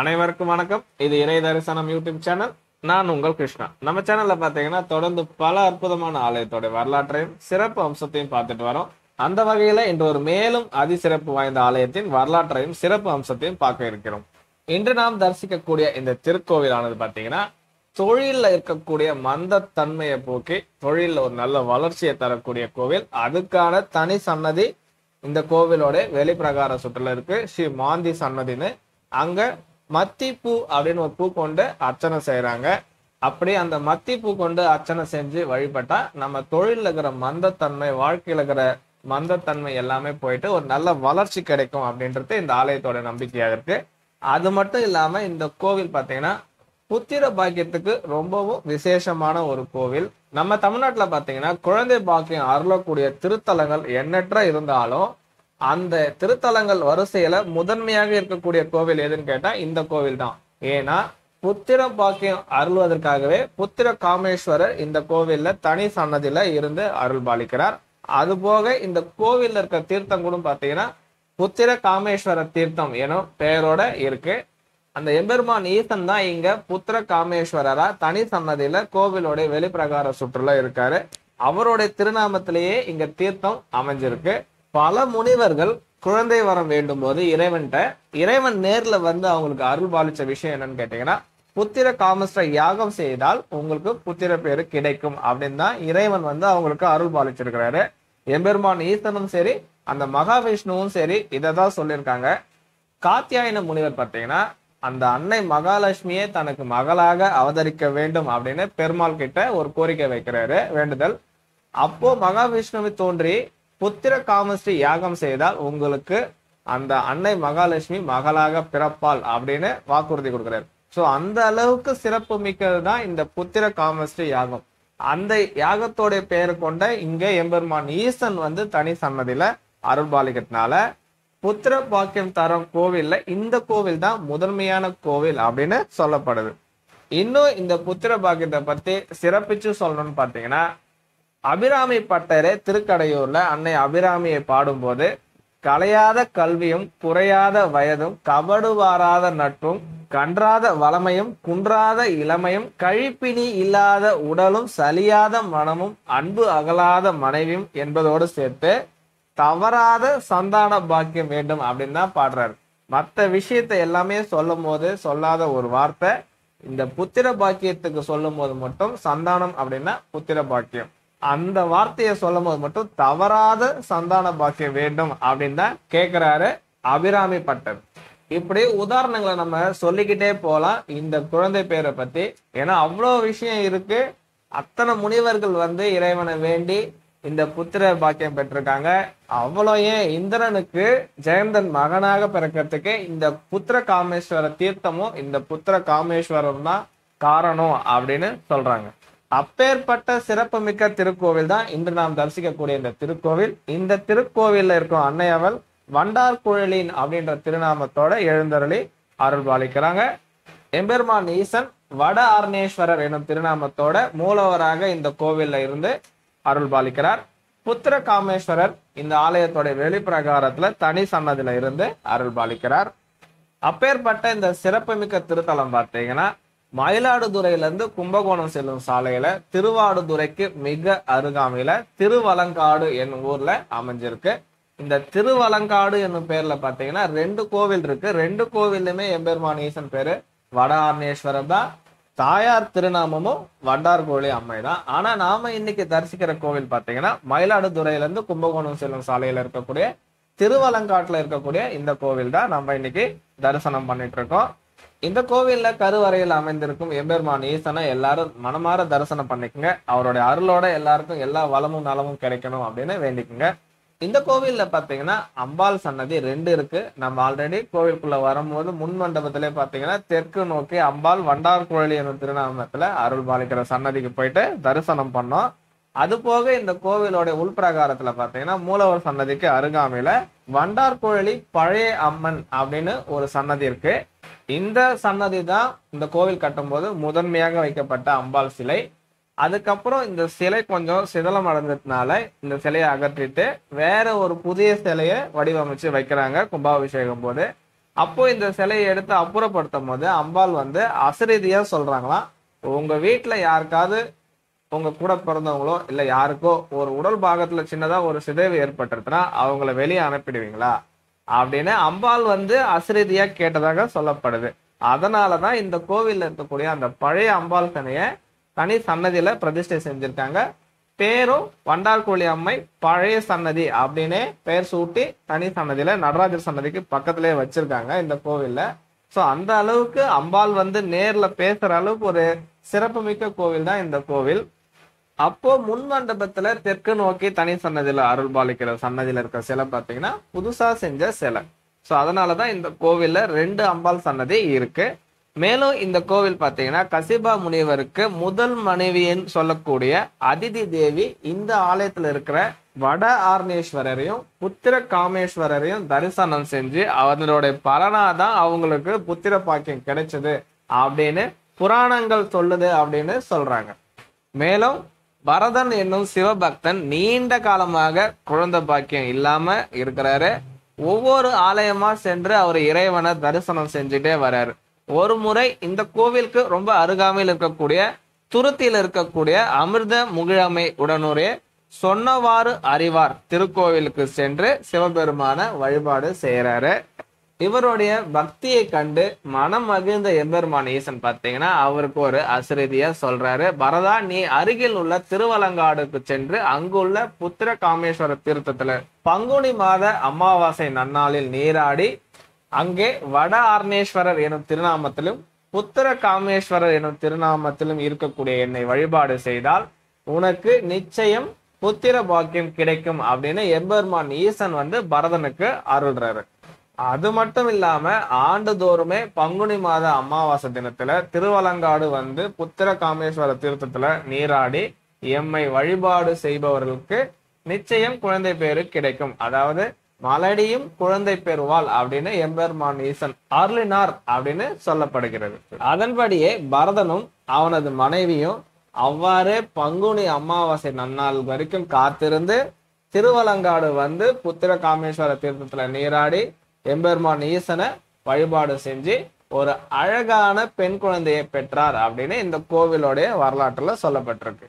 அனைவருக்கும் வணக்கம். இது இறை தரிசனம் யூடியூப் சேனல் நான் உங்கள் கிருஷ்ணா. நம்ம சேனல்ல பாத்தீங்கன்னா தொடர்ந்து பல அற்புதமான ஆலயத்தோட வரலாற்றையும் சிறப்பு அம்சத்தையும் பார்த்துட்டு வரோம். அந்த வகையில இன்று ஒரு மேலும் அதிசிறப்பு வாய்ந்த ஆலயத்தின் வரலாற்றையும் சிறப்பு அம்சத்தையும் பார்க்க இருக்கிறோம். இன்று நாம் தரிசிக்கக்கூடிய இந்த திருக்கோவிலானது பாத்தீங்கன்னா தொழிலில் இருக்கக்கூடிய மந்தத்தன்மையை போக்கி தொழிலில் ஒரு நல்ல வளர்ச்சியை தரக்கூடிய கோவில். அதுக்கான தனி சன்னதி இந்த கோவிலோட வெளிப்பிரகார சுற்றுல இருக்கு. ஸ்ரீ மாந்தி சன்னதின்னு. அங்க மத்திப்பூ அப்படின்னு ஒரு பூ கொண்டு அர்ச்சனை செய்யறாங்க அப்படி அந்த மத்திப்பூ கொண்டு அர்ச்சனை செஞ்சு வழிபட்டா நம்ம தொழிலில் இருக்கிற மந்தத்தன்மை வாழ்க்கையில் இருக்கிற மந்தத்தன்மை எல்லாமே போயிட்டு ஒரு நல்ல வளர்ச்சி கிடைக்கும் அப்படின்றது இந்த ஆலயத்தோட நம்பிக்கையாக இருக்கு. அது மட்டும் இல்லாம இந்த கோவில் பாத்தீங்கன்னா புத்திர பாக்கியத்துக்கு ரொம்பவும் விசேஷமான ஒரு கோவில். நம்ம தமிழ்நாட்டுல பாத்தீங்கன்னா குழந்தை பாக்கியம் அருளக்கூடிய திருத்தலங்கள் எண்ணற்ற இருந்தாலும் அந்த திருத்தலங்கள் வரிசையில முதன்மையாக இருக்கக்கூடிய கோவில் எதுன்னு கேட்டா இந்த கோவில் தான் ஏன்னா புத்திர பாக்கியம் அருள்வதற்காகவே புத்திர காமேஸ்வரர் இந்த கோவில்ல தனி சன்னதியில இருந்து அருள் பாலிக்கிறார் அது போக இந்த கோவில்ல இருக்க தீர்த்தம் கூட பாத்தீங்கன்னா புத்திர காமேஸ்வரர் தீர்த்தம் எனும் பெயரோட இருக்கு. அந்த எம்பெருமான் ஈசன் தான் இங்க புத்திர காமேஸ்வரரா தனி சன்னதியில கோவிலோடைய வெளிப்பிரகார சுற்றுலா இருக்காரு. அவருடைய திருநாமத்திலேயே இங்க தீர்த்தம் அமைஞ்சிருக்கு. பல முனிவர்கள் குழந்தை வரம் வேண்டும் போது இறைவன்கிட்ட இறைவன் நேர்ல வந்து அவங்களுக்கு அருள் பாலிச்ச விஷயம் என்னன்னு கேட்டீங்கன்னா புத்திர காமஸ்ட யாகம் செய்தால் உங்களுக்கு புத்திர பேரு கிடைக்கும் அப்படின்னு தான் இறைவன் வந்து அவங்களுக்கு அருள் பாலிச்சிருக்கிறாரு. எம்பெருமான் ஈசனும் சரி அந்த மகாவிஷ்ணுவும் சரி இதை தான் சொல்லியிருக்காங்க. காத்தியாயன முனிவர் பார்த்தீங்கன்னா அந்த அன்னை மகாலட்சுமியே தனக்கு மகளாக அவதரிக்க வேண்டும் அப்படின்னு பெருமாள் கிட்ட ஒரு கோரிக்கை வைக்கிறாரு வேண்டுதல். அப்போ மகாவிஷ்ணுவை தோன்றி புத்திர காமஸ்ரீ யாகம் செய்தால் உங்களுக்கு அந்த அன்னை மகாலட்சுமி மகளாக பிறப்பாள் அப்படின்னு வாக்குறுதி கொடுக்கிறார். சோ அந்த அளவுக்கு சிறப்பு மிக்கது தான் இந்த புத்திர காமஸ்ரீ யாகம். அந்த யாகத்தோடைய பெயர் கொண்ட இங்க எம்பெருமான் ஈசன் வந்து தனி சன்னதியில அருள்பாலிக்கிறதுனால புத்திர பாக்கியம் தரம் கோவில்ல இந்த கோவில் தான் முதன்மையான கோவில் அப்படின்னு சொல்லப்படுது. இன்னும் இந்த புத்திர பாக்கியத்தை பத்தி சிறப்பிச்சு சொல்லணும்னு பாத்தீங்கன்னா அபிராமி பட்டரே திருக்கடையூர்ல அன்னை அபிராமியை பாடும்போது கலையாத கல்வியும் குறையாத வயதும் கபடுவாராத நட்பும் கன்றாத வளமையும் குன்றாத இளமையும் கழிப்பினி இல்லாத உடலும் சலியாத மனமும் அன்பு அகலாத மனைவியும் என்பதோடு சேர்த்து தவறாத சந்தான பாக்கியம் வேண்டும் அப்படின்னு தான் பாடுறாரு. மற்ற விஷயத்தை எல்லாமே சொல்லும் போது சொல்லாத ஒரு வார்த்தை இந்த புத்திர பாக்கியத்துக்கு சொல்லும் போது மட்டும் சந்தானம் அப்படின்னா புத்திர பாக்கியம். அந்த வார்த்தையை சொல்லும் போது மட்டும் தவறாத சந்தான பாக்கியம் வேண்டும் அப்படின்னு தான் கேட்கிறாரு அபிராமி பட்டர். இப்படி உதாரணங்களை நம்ம சொல்லிக்கிட்டே போகலாம் இந்த குழந்தை பேரை பத்தி. ஏன்னா அவ்வளோ விஷயம் இருக்கு. அத்தனை முனிவர்கள் வந்து இறைவனை வேண்டி இந்த புத்திர பாக்கியம் பெற்றிருக்காங்க. அவ்வளோ ஏன் இந்திரனுக்கு ஜெயந்தன் மகனாக பிறக்கிறதுக்கு இந்த புத்திர காமேஸ்வர தீர்த்தமும் இந்த புத்திர காமேஸ்வரம் தான் காரணம் அப்படின்னு சொல்றாங்க. அப்பேற்பட்ட சிறப்புமிக்க திருக்கோவில் தான் இன்று நாம் தரிசிக்கக்கூடிய இந்த திருக்கோவில். இந்த திருக்கோவில்ல இருக்கும் அன்னையவள் வண்டார் குழலின் அப்படின்ற திருநாமத்தோட எழுந்தருளி அருள் பாலிக்கிறாங்க எம்பெருமான் ஈசன் வட ஆர்ணேஸ்வரர் எனும் திருநாமத்தோட மூலவராக இந்த கோவில்ல இருந்து அருள் பாலிக்கிறார் புத்திர காமேஸ்வரர் இந்த ஆலயத்தோட வெளிப்பிரகாரத்துல தனி சன்னதியில இருந்து அருள் பாலிக்கிறார் அப்பேற்பட்ட இந்த சிறப்புமிக்க திருத்தலம் பார்த்தீங்கன்னா மயிலாடுதுறையிலேருந்து கும்பகோணம் செல்லும் சாலையில திருவாடுதுறைக்கு மிக அருகாமையில திருவலங்காடு என்னும் ஊர்ல அமைஞ்சிருக்கு. இந்த திருவலங்காடு என்னும் பேர்ல பாத்தீங்கன்னா ரெண்டு கோவில் இருக்கு. ரெண்டு கோவிலுமே எம்பெருமான் ஈசன் பேரு. வட ஆர்ணேஸ்வரர் தான். தாயார் திருநாமமும் வண்டார்கோழி அம்மை தான். ஆனா நாம இன்னைக்கு தரிசிக்கிற கோவில் பாத்தீங்கன்னா மயிலாடுதுறையில இருந்து கும்பகோணம் செல்லும் சாலையில இருக்கக்கூடிய திருவலங்காட்டுல இருக்கக்கூடிய இந்த கோவில் தான் நம்ம இன்னைக்கு தரிசனம் பண்ணிட்டு இருக்கோம். இந்த கோவில்ல கருவறையில் அமைந்திருக்கும் எம்பெருமான் ஈசனை எல்லாரும் மனமாற தரிசனம் பண்ணிக்கோங்க. அவருடைய அருளோட எல்லாருக்கும் எல்லா வளமும் நலமும் கிடைக்கணும் அப்படின்னு வேண்டிக்குங்க. இந்த கோவில்ல பாத்தீங்கன்னா அம்பாள் சன்னதி ரெண்டு இருக்கு. நம்ம ஆல்ரெடி கோவிலுக்குள்ள வரும்போது முன் மண்டபத்திலே பாத்தீங்கன்னா தெற்கு நோக்கி அம்பாள் வண்டார் கோழி எனும் திருநாமத்துல அருள் பாலிக்கிற சன்னதிக்கு போயிட்டு தரிசனம் பண்ணோம். அது போக இந்த கோவிலோட உள்பிரகாரத்துல பாத்தீங்கன்னா மூலவர் சன்னதிக்கு அருகாமையில வண்டார் கோழி பழைய அம்மன் அப்படின்னு ஒரு சன்னதி இருக்கு. இந்த சன்னதி தான் இந்த கோவில் கட்டும்போது முதன்மையாக வைக்கப்பட்ட அம்பாள் சிலை. அதுக்கப்புறம் இந்த சிலை கொஞ்சம் சிதலம் அடைஞ்சதுனால இந்த சிலையை அகற்றிட்டு வேற ஒரு புதிய சிலையை வடிவமைச்சு வைக்கிறாங்க கும்பாபிஷேகம் போது. அப்போ இந்த சிலையை எடுத்து அப்புறப்படுத்தும் போது அம்பாள் வந்து அசரீதியா சொல்றாங்களாம் உங்க வீட்டுல யாருக்காவது உங்க கூட பிறந்தவங்களோ இல்ல யாருக்கோ ஒரு உடல் பாகத்துல சின்னதா ஒரு சிதைவு ஏற்பட்டுருச்சுன்னா அவங்கள வெளியே அனுப்பிடுவீங்களா? அப்படின்னு அம்பாள் வந்து அசிரீதியா கேட்டதாக சொல்லப்படுது. அதனாலதான் இந்த கோவில்ல இருக்கக்கூடிய அந்த பழைய அம்பாள் கனைய தனி சன்னதியில பிரதிஷ்டை செஞ்சிருக்காங்க. பேரும் வண்டார்கோழி அம்மை பழைய சன்னதி அப்படின்னே பெயர் சூட்டி தனி சன்னதியில நடராஜர் சன்னதிக்கு பக்கத்திலே வச்சிருக்காங்க இந்த கோவில்ல. ஸோ அந்த அளவுக்கு அம்பாள் வந்து நேர்ல பேசுற அளவுக்கு ஒரு சிறப்புமிக்க கோவில் தான் இந்த கோவில். அப்போ முன் மண்டபத்துல தெற்கு நோக்கி தனி சன்னதியில அருள் பாலிக்கிற சன்னதியில இருக்க சிலை பாத்தீங்கன்னா புதுசா செஞ்ச சிலை. சோ அதனாலதான் இந்த கோவில்ல ரெண்டு அம்பாள் சன்னதி இருக்கு. மேலும் இந்த கோவில் பாத்தீங்கன்னா கசிபா முனிவருக்கு முதல் மனைவியின் சொல்லக்கூடிய அதிதி தேவி இந்த ஆலயத்துல இருக்கிற வட ஆர்னேஸ்வரரையும் புத்திர காமேஸ்வரரையும் தரிசனம் செஞ்சு அதனுடைய பலனாதான் அவங்களுக்கு புத்திர பாக்கியம் கிடைச்சது அப்படின்னு புராணங்கள் சொல்லுது அப்படின்னு சொல்றாங்க. மேலும் பரதன் என்னும் சிவபக்தன் நீண்ட காலமாக குழந்தை பாக்கியம் இல்லாம இருக்கிறாரு. ஒவ்வொரு ஆலயமா சென்று அவர் இறைவனை தரிசனம் செஞ்சுட்டே வர்றாரு ஒரு முறை இந்த கோவிலுக்கு ரொம்ப அருகாமையில் இருக்கக்கூடிய துருத்தியில் இருக்கக்கூடிய அமிர்த முகிழமை உடனுடைய சொன்னவாறு அறிவார். திருக்கோவிலுக்கு சென்று சிவபெருமான வழிபாடு செய்கிறாரு இவருடைய பக்தியை கண்டு மனம் மகிழ்ந்த எம்பெருமான் ஈசன் பார்த்தீங்கன்னா அவருக்கு ஒரு அசிரதியா சொல்றாரு பரதா நீ அருகில் உள்ள திருவலங்காடுக்கு சென்று அங்குள்ள புத்திர காமேஸ்வர தீர்த்தத்துல பங்குனி மாத அமாவாசை நன்னாளில் நீராடி அங்கே வட ஆர்ணேஸ்வரர் எனும் திருநாமத்திலும் புத்திர காமேஸ்வரர் எனும் திருநாமத்திலும் இருக்கக்கூடிய என்னை வழிபாடு செய்தால் உனக்கு நிச்சயம் புத்திர பாக்கியம் கிடைக்கும் அப்படின்னு எம்பெருமான் ஈசன் வந்து பரதனுக்கு அருள்றாரு. அது மட்டும் இல்லாம ஆண்டுதோறுமே பங்குனி மாத அமாவாசை தினத்துல திருவலங்காடு வந்து புத்திர காமேஸ்வர தீர்த்தத்துல நீராடி எம்மை வழிபாடு செய்பவர்களுக்கு நிச்சயம் குழந்தை பேரு கிடைக்கும். அதாவது மலடியும் குழந்தை பெறுவாள் அப்படின்னு எம்பெருமான் ஈசன் அருளினார் அப்படின்னு சொல்லப்படுகிறது. அதன்படியே பரதனும் அவனது மனைவியும் அவ்வாறே பங்குனி அமாவாசை நன்னாள் வரைக்கும் காத்திருந்து திருவலங்காடு வந்து புத்திர காமேஸ்வர தீர்த்தத்துல நீராடி எம்பெருமான் ஈசனை வழிபாடு செஞ்சு ஒரு அழகான பெண் குழந்தையை பெற்றார் அப்படின்னு இந்த கோவிலோடைய வரலாற்றுல சொல்லப்பட்டிருக்கு.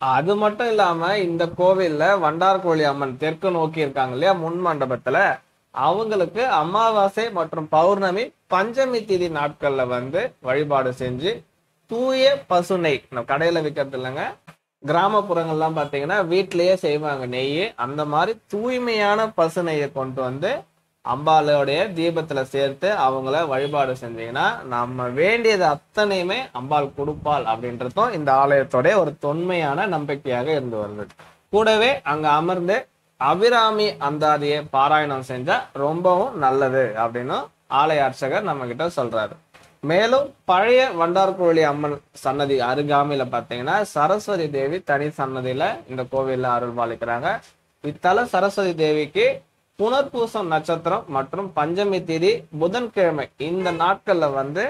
அது மட்டும் இல்லாம இந்த கோவில்ல வண்டார்கோழி அம்மன் தெற்கு நோக்கி இருக்காங்க இல்லையா முன் மண்டபத்துல. அவங்களுக்கு அமாவாசை மற்றும் பௌர்ணமி பஞ்சமி திதி நாட்கள்ல வந்து வழிபாடு செஞ்சு தூய பசுனை நம்ம கடையில விற்கிறது இல்லைங்க கிராமப்புறங்கள்லாம் பாத்தீங்கன்னா வீட்லயே செய்வாங்க நெய் அந்த மாதிரி தூய்மையான பசு நெய்யை கொண்டு வந்து அம்பாளுடைய தீபத்துல சேர்த்து அவங்கள வழிபாடு செஞ்சீங்கன்னா நம்ம வேண்டியது அத்தனையுமே அம்பாள் கொடுப்பாள் அப்படின்றதும் இந்த ஆலயத்தோடைய ஒரு தொன்மையான நம்பிக்கையாக இருந்து வருது. கூடவே அங்க அமர்ந்து அபிராமி அந்தாதியை பாராயணம் செஞ்சா ரொம்பவும் நல்லது அப்படின்னு ஆலய அர்ச்சகர் நம்ம கிட்ட சொல்றாரு. மேலும் பழைய வண்டார்கோழி அம்மன் சன்னதி அருகாமையில பாத்தீங்கன்னா சரஸ்வதி தேவி தனி சன்னதியில இந்த கோவில்ல அருள் பாலிக்கிறாங்க இத்தல சரஸ்வதி தேவிக்கு புனர்பூசம் நட்சத்திரம் மற்றும் பஞ்சமி தேதி புதன்கிழமை. இந்த நாட்கள்ல வந்து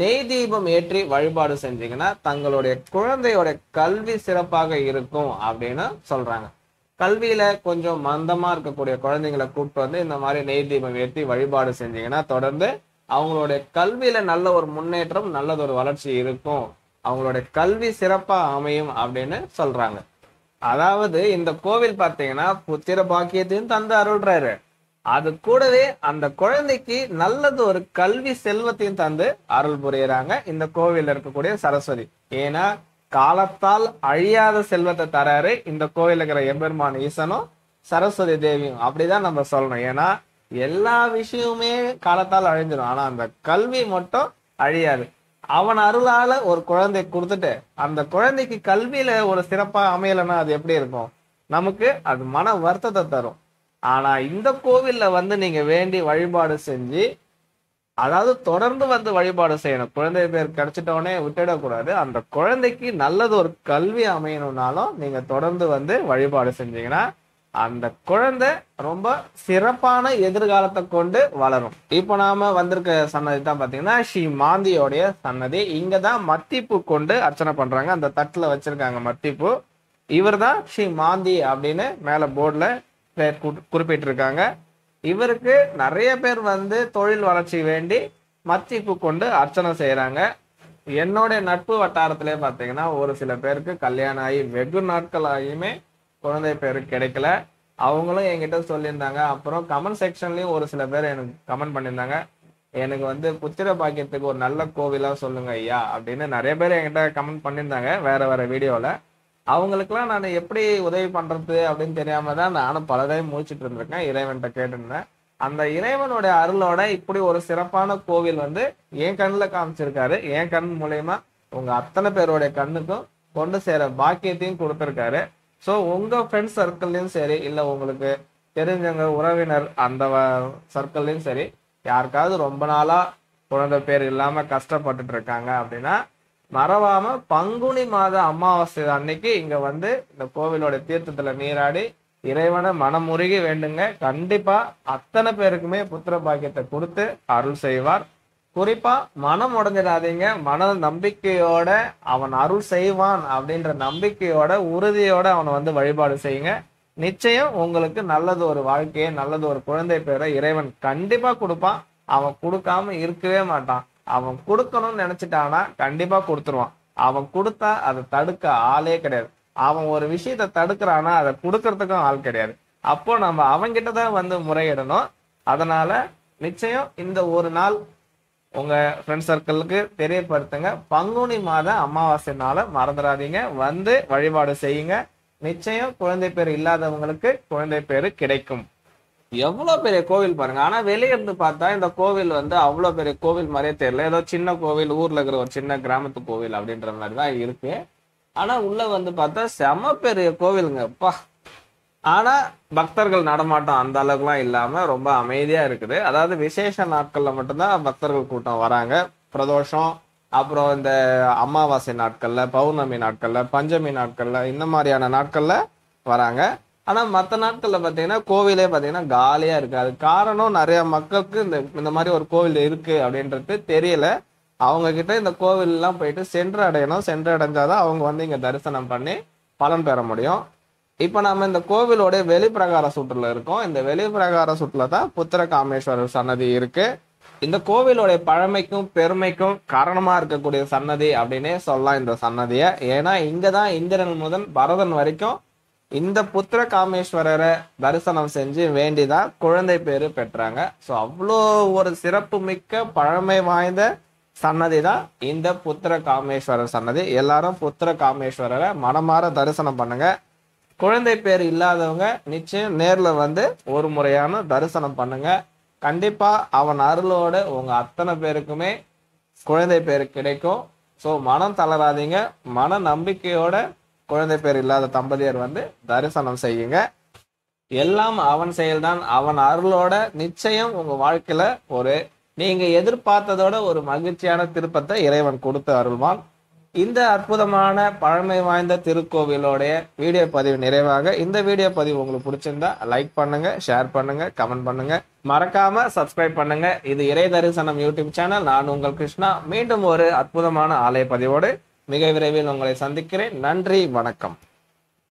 நெய் தீபம் ஏற்றி வழிபாடு செஞ்சீங்கன்னா தங்களுடைய குழந்தையோட கல்வி சிறப்பாக இருக்கும் அப்படின்னு சொல்றாங்க. கல்வியில கொஞ்சம் மந்தமா இருக்கக்கூடிய குழந்தைங்களை கூப்பிட்டு வந்து இந்த மாதிரி நெய் தீபம் ஏற்றி வழிபாடு செஞ்சீங்கன்னா தொடர்ந்து அவங்களுடைய கல்வியில நல்ல ஒரு முன்னேற்றம் நல்லதொரு வளர்ச்சி இருக்கும். அவங்களுடைய கல்வி சிறப்பா அமையும் அப்படின்னு சொல்றாங்க. அதாவது இந்த கோவில் பார்த்தீங்கன்னா புத்திர பாக்கியத்தையும் தந்து அருள்றாரு. அது கூடவே அந்த குழந்தைக்கு நல்லது ஒரு கல்வி செல்வத்தையும் தந்து அருள் புரியறாங்க இந்த கோவில்ல இருக்கக்கூடிய சரஸ்வதி. ஏன்னா காலத்தால் அழியாத செல்வத்தை தராரு இந்த கோவில் இருக்கிற எம்பெருமான் ஈசனும் சரஸ்வதி தேவியும். அப்படிதான் நம்ம சொல்லணும். ஏன்னா எல்லா விஷயமுமே காலத்தால் அழிஞ்சிடும் ஆனா அந்த கல்வி மட்டும் அழியாது. அவன் அருளால ஒரு குழந்தை கொடுத்துட்டு அந்த குழந்தைக்கு கல்வியில ஒரு சிறப்பா அமையலைன்னா அது எப்படி இருக்கும்? நமக்கு அது மன வருத்தத்தை தரும். ஆனா இந்த கோவில்ல வந்து நீங்க வேண்டி வழிபாடு செஞ்சு அதாவது தொடர்ந்து வந்து வழிபாடு செய்யணும். குழந்தை பேர் கிடைச்சிட்டோடனே விட்டுடக்கூடாது அந்த குழந்தைக்கு நல்லது ஒரு கல்வி அமையணும்னாலும் நீங்க தொடர்ந்து வந்து வழிபாடு செஞ்சீங்கன்னா அந்த குழந்தை ரொம்ப சிறப்பான எதிர்காலத்தை கொண்டு வளரும். இப்போ நாம வந்திருக்க சன்னதி தான் பாத்தீங்கன்னா ஸ்ரீ மாந்தியோடைய சன்னதி. இங்க தான் மத்திப்பூ கொண்டு அர்ச்சனை பண்றாங்க. அந்த தட்டுல வச்சிருக்காங்க மத்திப்பூ. இவர் தான் ஸ்ரீ மாந்தி அப்படின்னு மேல போர்டுல குறிப்பிட்டிருக்காங்க. இவருக்கு நிறைய பேர் வந்து தொழில் வளர்ச்சி வேண்டி மத்திப்பு கொண்டு அர்ச்சனை செய்யறாங்க என்னுடைய நட்பு வட்டாரத்திலே பார்த்தீங்கன்னா ஒரு சில பேருக்கு கல்யாணம் ஆகி வெகு நாட்கள் ஆகியுமே குழந்தை பேர் கிடைக்கல. அவங்களும் என்கிட்ட சொல்லியிருந்தாங்க. அப்புறம் கமெண்ட் செக்ஷன்லயும் ஒரு சில பேர் எனக்கு கமெண்ட் பண்ணியிருந்தாங்க. எனக்கு வந்து புத்திர பாக்கியத்துக்கு ஒரு நல்ல கோவிலா சொல்லுங்க ஐயா அப்படின்னு நிறைய பேர் என்கிட்ட கமெண்ட் பண்ணியிருந்தாங்க வேற வேற வீடியோல. அவங்களுக்குலாம் நான் எப்படி உதவி பண்றது அப்படின்னு தெரியாம தான் நானும் பல டைம் முடிச்சுட்டு இருந்திருக்கேன் இறைவன்கிட்ட கேட்டிருந்தேன். அந்த இறைவனுடைய அருளோட இப்படி ஒரு சிறப்பான கோவில் வந்து என் கண்ணில் காமிச்சிருக்காரு. என் கண் மூலயமா உங்க அத்தனை பேருடைய கண்ணுக்கும் கொண்டு சேர பாக்கியத்தையும் கொடுத்துருக்காரு. ஸோ உங்கள் ஃப்ரெண்ட்ஸ் சர்க்கிள்லயும் சரி இல்லை உங்களுக்கு தெரிஞ்சவங்க உறவினர் அந்த சர்க்கிள்லேயும் சரி யாருக்காவது ரொம்ப நாளாக குழந்தை பேர் இல்லாமல் கஷ்டப்பட்டுட்டு இருக்காங்க அப்படின்னா மறவாமல் பங்குனி மாத அமாவாசை அன்னைக்கு இங்கே வந்து இந்த கோவிலோட தீர்த்தத்தில் நீராடி இறைவனை மனமுருகி வேண்டுங்க. கண்டிப்பாக அத்தனை பேருக்குமே புத்திர பாக்கியத்தை கொடுத்து அருள் செய்வார். குறிப்பா மனம் உடஞ்சிடாதீங்க. மன நம்பிக்கையோட அவன் அருள் செய்வான் அப்படின்ற நம்பிக்கையோட உறுதியோட அவனை வந்து வழிபாடு செய்யுங்க. நிச்சயம் உங்களுக்கு நல்லது ஒரு வாழ்க்கையை நல்லது ஒரு குழந்தை பேரை இறைவன் கண்டிப்பா கொடுப்பான். அவன் கொடுக்காம இருக்கவே மாட்டான். அவன் கொடுக்கணும்னு நினைச்சிட்டானா கண்டிப்பா கொடுத்துருவான். அவன் கொடுத்தா அதை தடுக்க ஆளே கிடையாது. அவன் ஒரு விஷயத்த தடுக்கிறானா அதை கொடுக்கறதுக்கும் ஆள் கிடையாது. அப்போ நம்ம அவன்கிட்ட தான் வந்து முறையிடணும். அதனால நிச்சயம் இந்த ஒரு நாள் உங்க ஃப்ரெண்ட் சர்க்கிளுக்கு தெரியப்படுத்துங்க. பங்குனி மாத அமாவாசை நாளை மறந்துடாதீங்க. வந்து வழிபாடு செய்யுங்க. நிச்சயம் குழந்தை பேர் இல்லாதவங்களுக்கு குழந்தை பேரு கிடைக்கும். எவ்வளவு பெரிய கோவில் பாருங்க. ஆனா வெளியே இருந்து பார்த்தா இந்த கோவில் வந்து அவ்வளவு பெரிய கோவில் மாதிரியே தெரியல. ஏதோ சின்ன கோவில் ஊர்ல இருக்கிற ஒரு சின்ன கிராமத்து கோவில் அப்படின்ற மாதிரி தான் இருக்கு. ஆனா உள்ள வந்து பார்த்தா செம பெரிய கோவிலுங்க. அப்பா ஆனா பக்தர்கள் நடமாட்டம் அந்த அளவுக்குலாம் இல்லாம ரொம்ப அமைதியா இருக்குது. அதாவது விசேஷ நாட்கள்ல மட்டும்தான் பக்தர்கள் கூட்டம் வராங்க. பிரதோஷம் அப்புறம் இந்த அமாவாசை நாட்கள்ல பௌர்ணமி நாட்கள்ல பஞ்சமி நாட்கள்ல இந்த மாதிரியான நாட்கள்ல வராங்க. ஆனா மற்ற நாட்கள்ல பாத்தீங்கன்னா கோவிலே பாத்தீங்கன்னா காலியா இருக்கு. அது காரணம் நிறைய மக்களுக்கு இந்த இந்த மாதிரி ஒரு கோவில் இருக்கு அப்படின்றது தெரியல. அவங்க கிட்ட இந்த கோவில் எல்லாம் போயிட்டு சென்று அடையணும் சென்று அடைஞ்சாதான் அவங்க வந்து இங்க தரிசனம் பண்ணி பலன் பெற முடியும். இப்போ நம்ம இந்த கோவிலோட வெளிப்பிரகார சுற்றுல இருக்கோம். இந்த வெளிப்பிரகார சுற்றுல தான் புத்திர காமேஸ்வரர் சன்னதி இருக்கு. இந்த கோவிலோடைய பழமைக்கும் பெருமைக்கும் காரணமா இருக்கக்கூடிய சன்னதி அப்படின்னே சொல்லலாம் இந்த சன்னதியை. ஏன்னா இங்கதான் இந்திரன் முதல் பரதன் வரைக்கும் இந்த புத்திர காமேஸ்வரரை தரிசனம் செஞ்சு வேண்டிதான் குழந்தை பேரு பெற்றாங்க. ஸோ அவ்வளோ ஒரு சிறப்பு மிக்க பழமை வாய்ந்த சன்னதி தான் இந்த புத்திர காமேஸ்வரர் சன்னதி. எல்லாரும் புத்திர காமேஸ்வரரை மனமாற தரிசனம் பண்ணுங்க. குழந்தை பேர் இல்லாதவங்க நிச்சயம் நேரில் வந்து ஒரு முறையான தரிசனம் பண்ணுங்க. கண்டிப்பாக அவன் அருளோட உங்கள் அத்தனை பேருக்குமே குழந்தை பேர் கிடைக்கும். ஸோ மனம் தளராதீங்க. மன நம்பிக்கையோட குழந்தை பேர் இல்லாத தம்பதியர் வந்து தரிசனம் செய்யுங்க. எல்லாம் அவன் செயல்தான். அவன் அருளோட நிச்சயம் உங்கள் வாழ்க்கையில் ஒரு நீங்கள் எதிர்பார்த்ததோட ஒரு மகிழ்ச்சியான திருப்பத்தை இறைவன் கொடுத்து அருள்வான். இந்த அற்புதமான பழமை வாய்ந்த திருக்கோவிலோடைய வீடியோ பதிவு நிறைவாக இந்த வீடியோ பதிவு உங்களுக்கு பிடிச்சிருந்தா லைக் பண்ணுங்க ஷேர் பண்ணுங்க கமெண்ட் பண்ணுங்க. மறக்காம சப்ஸ்கிரைப் பண்ணுங்க. இது இறை தரிசனம் யூடியூப் சேனல் நான் உங்கள் கிருஷ்ணா. மீண்டும் ஒரு அற்புதமான ஆலய பதிவோடு மிக விரைவில் உங்களை சந்திக்கிறேன். நன்றி வணக்கம்.